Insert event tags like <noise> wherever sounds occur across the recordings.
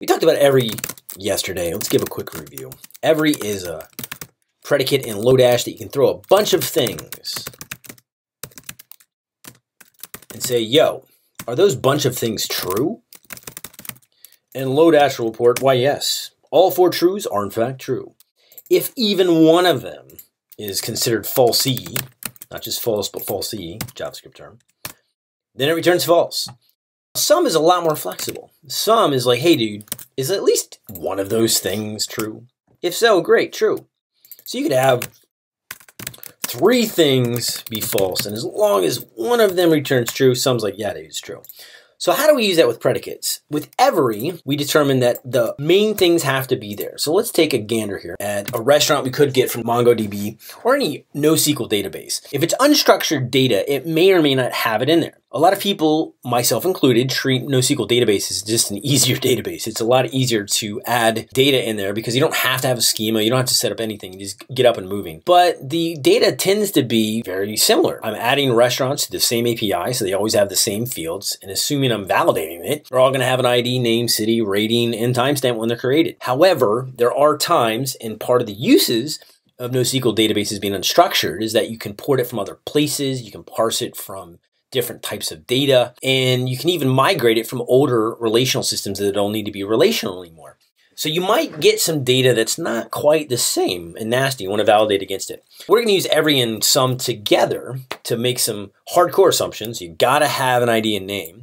We talked about every yesterday. Let's give a quick review. Every is a predicate in Lodash that you can throw a bunch of things and say, yo, are those bunch of things true? And Lodash will report, why, yes, all four truths are in fact true. If even one of them is considered falsy, not just false, but falsy, JavaScript term, then it returns false. Some is a lot more flexible. Some is like, hey, dude, is at least one of those things true? If so, great, true. So you could have three things be false, and as long as one of them returns true, some's like, yeah, dude, it's true. So how do we use that with predicates? With every, we determine that the main things have to be there. So let's take a gander here at a restaurant we could get from MongoDB or any NoSQL database. If it's unstructured data, it may or may not have it in there. A lot of people, myself included, treat NoSQL database as just an <laughs> easier database. It's a lot easier to add data in there because you don't have to have a schema. You don't have to set up anything. You just get up and moving. But the data tends to be very similar. I'm adding restaurants to the same API, so they always have the same fields. And assuming I'm validating it, they're all going to have an ID, name, city, rating, and timestamp when they're created. However, there are times and part of the uses of NoSQL databases being unstructured is that you can port it from other places, you can parse it from different types of data, and you can even migrate it from older relational systems that don't need to be relational anymore. So you might get some data that's not quite the same and nasty. You want to validate against it. We're going to use every and some together to make some hardcore assumptions. You got to have an ID and name.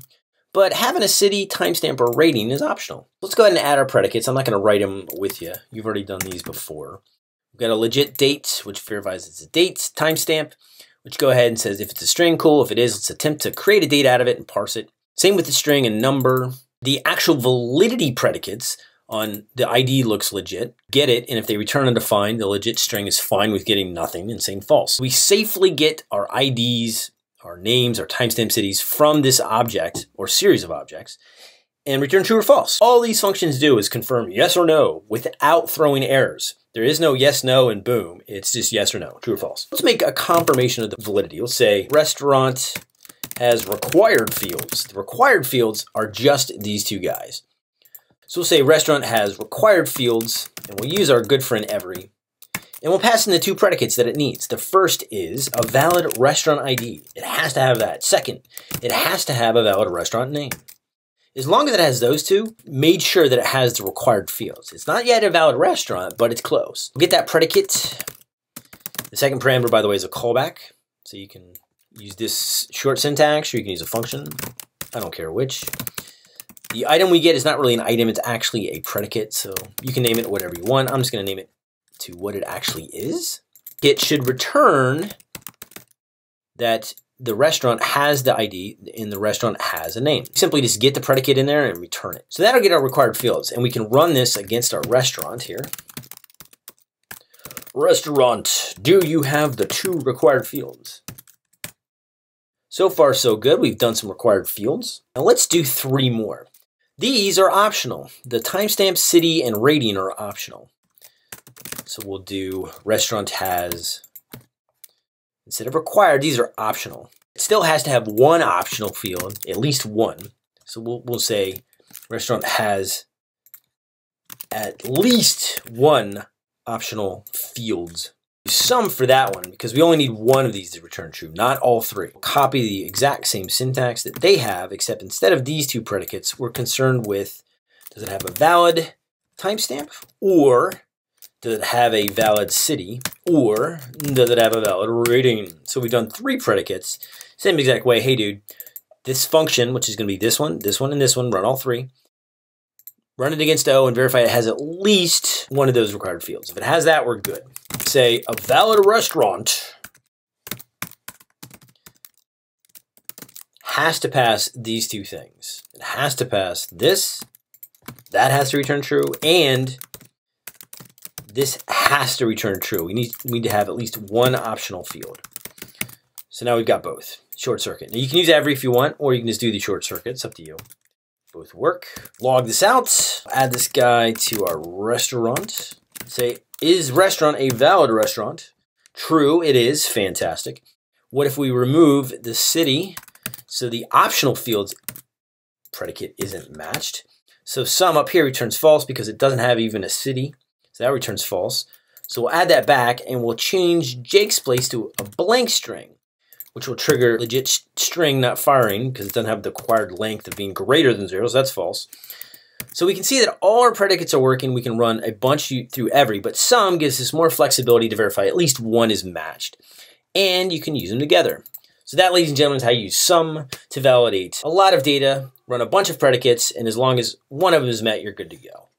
But having a city, timestamp, or rating is optional. Let's go ahead and add our predicates. I'm not going to write them with you. You've already done these before. We've got a legit date, which verifies it's a date, timestamp, which go ahead and says if it's a string, cool. If it is, let's attempt to create a date out of it and parse it. Same with the string and number. The actual validity predicates on the ID looks legit, get it, and if they return undefined, the legit string is fine with getting nothing and saying false. We safely get our IDs, our names, our timestamp cities from this object or series of objects and return true or false. All these functions do is confirm yes or no without throwing errors. There is no yes, no, and boom. It's just yes or no, true or false. Let's make a confirmation of the validity. Let's say restaurant has required fields. The required fields are just these two guys. So we'll say restaurant has required fields, and we'll use our good friend every, and we'll pass in the two predicates that it needs. The first is a valid restaurant ID. It has to have that. Second, it has to have a valid restaurant name. As long as it has those two, made sure that it has the required fields. It's not yet a valid restaurant, but it's close. We'll get that predicate. The second parameter, by the way, is a callback. So you can use this short syntax, or you can use a function. I don't care which. The item we get is not really an item, it's actually a predicate, so you can name it whatever you want. I'm just going to name it to what it actually is. It should return that the restaurant has the ID and the restaurant has a name. Simply just get the predicate in there and return it. So that'll get our required fields and we can run this against our restaurant here. Restaurant, do you have the two required fields? So far so good, we've done some required fields. Now let's do three more. These are optional. The timestamp, city, and rating are optional. So we'll do restaurant has Instead of required, these are optional. It still has to have one optional field, at least one. So we'll, we'll say restaurant has at least one optional fields. Some for that one because we only need one of these to return true, not all three. Copy the exact same syntax that they have, except instead of these two predicates, we're concerned with does it have a valid timestamp or does it have a valid city? Or does it have a valid rating? So we've done three predicates. Same exact way. Hey, dude, this function, which is going to be this one, this one, and this one, run all three. Run it against O and verify it has at least one of those required fields. If it has that, we're good. Say a valid restaurant has to pass these two things. It has to pass this, that has to return true, and this has to return true. We need, we need to have at least one optional field. So now we've got both. Short circuit. Now you can use every if you want, or you can just do the short circuit. It's up to you. Both work. Log this out. Add this guy to our restaurant. Say, is restaurant a valid restaurant? True, it is. Fantastic. What if we remove the city so the optional fields predicate isn't matched? So some up here returns false because it doesn't have even a city. So that returns false. So we'll add that back and we'll change Jake's place to a blank string, which will trigger legit string not firing because it doesn't have the required length of being greater than zero, so that's false. So we can see that all our predicates are working. We can run a bunch through every, but some gives us more flexibility to verify at least one is matched. And you can use them together. So that, ladies and gentlemen, is how you use some to validate a lot of data, run a bunch of predicates, and as long as one of them is met, you're good to go.